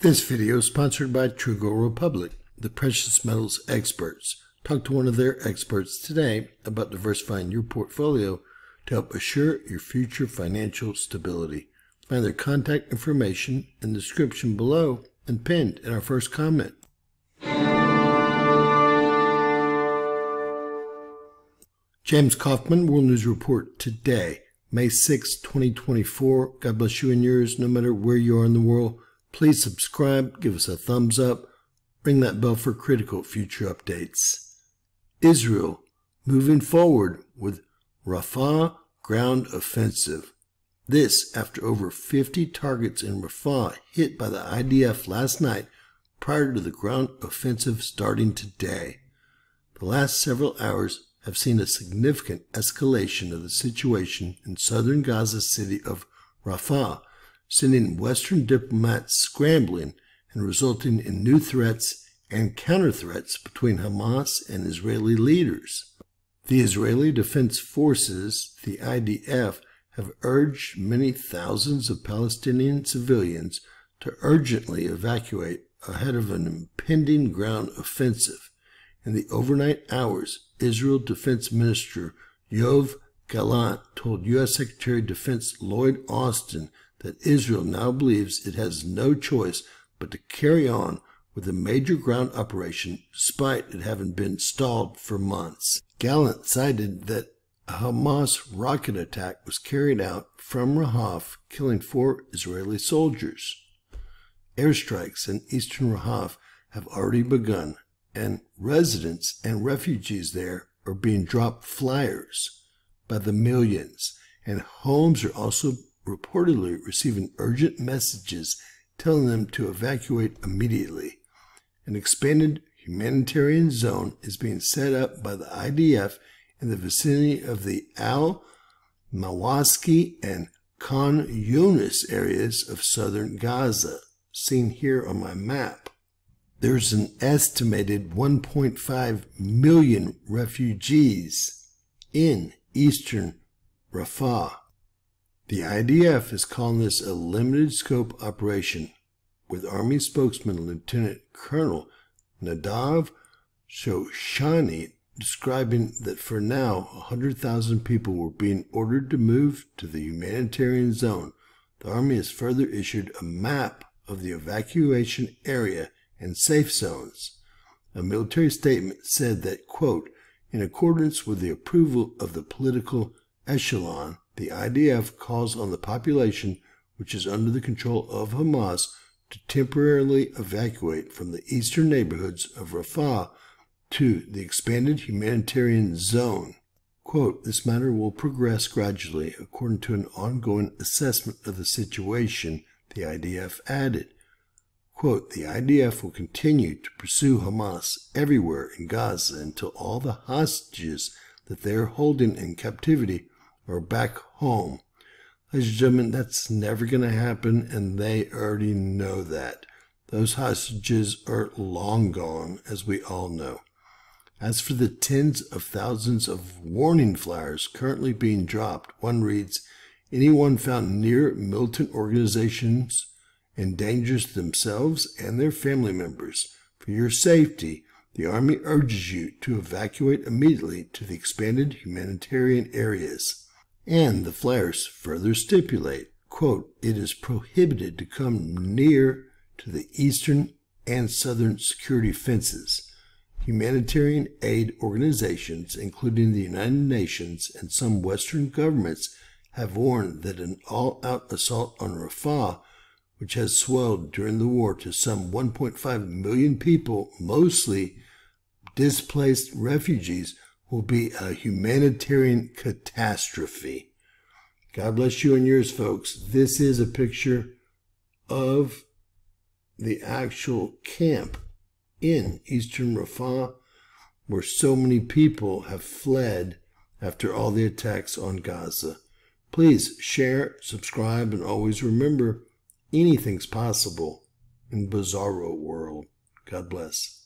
This video is sponsored by True Gold Republic, the precious metals experts. Talk to one of their experts today about diversifying your portfolio to help assure your future financial stability. Find their contact information in the description below and pinned in our first comment. James Kaufman, World News Report today, May 6, 2024. God bless you and yours, no matter where you are in the world. Please subscribe, give us a thumbs up, ring that bell for critical future updates. Israel moving forward with Rafah ground offensive. This after over 50 targets in Rafah hit by the IDF last night prior to the ground offensive starting today. The last several hours have seen a significant escalation of the situation in southern Gaza city of Rafah sending Western diplomats scrambling and resulting in new threats and counter threats between Hamas and Israeli leaders. The Israeli Defense Forces, the IDF, have urged many thousands of Palestinian civilians to urgently evacuate ahead of an impending ground offensive. In the overnight hours, Israel Defense Minister Yoav Gallant told U.S. Secretary of Defense Lloyd Austin that Israel now believes it has no choice but to carry on with a major ground operation despite it having been stalled for months. Gallant cited that a Hamas rocket attack was carried out from Rahaf, killing four Israeli soldiers. Airstrikes in eastern Rahaf have already begun, and residents and refugees there are being dropped flyers by the millions, and homes are also reportedly receiving urgent messages telling them to evacuate immediately. An expanded humanitarian zone is being set up by the IDF in the vicinity of the Al Mawaski and Khan Yunis areas of southern Gaza, seen here on my map. There's an estimated 1.5 million refugees in eastern Rafah. The IDF is calling this a limited scope operation, with Army spokesman Lieutenant Colonel Nadav Shoshani describing that for now 100,000 people were being ordered to move to the humanitarian zone. The Army has further issued a map of the evacuation area and safe zones. A military statement said that, quote, in accordance with the approval of the political echelon, the IDF calls on the population, which is under the control of Hamas, to temporarily evacuate from the eastern neighborhoods of Rafah to the expanded humanitarian zone. Quote, this matter will progress gradually according to an ongoing assessment of the situation, the IDF added. Quote, the IDF will continue to pursue Hamas everywhere in Gaza until all the hostages that they are holding in captivity or back home. Ladies and gentlemen, that's never going to happen, and they already know that. Those hostages are long gone, as we all know. As for the tens of thousands of warning flyers currently being dropped, one reads, anyone found near militant organizations endangers themselves and their family members. For your safety, the Army urges you to evacuate immediately to the expanded humanitarian areas. And the flyers further stipulate, quote, it is prohibited to come near to the eastern and southern security fences. Humanitarian aid organizations, including the United Nations and some Western governments, have warned that an all-out assault on Rafah, which has swelled during the war to some 1.5 million people, mostly displaced refugees, will be a humanitarian catastrophe. God bless you and yours, folks. This is a picture of the actual camp in eastern Rafah where so many people have fled after all the attacks on Gaza. Please share, subscribe, and always remember anything's possible in Bizarro World. God bless.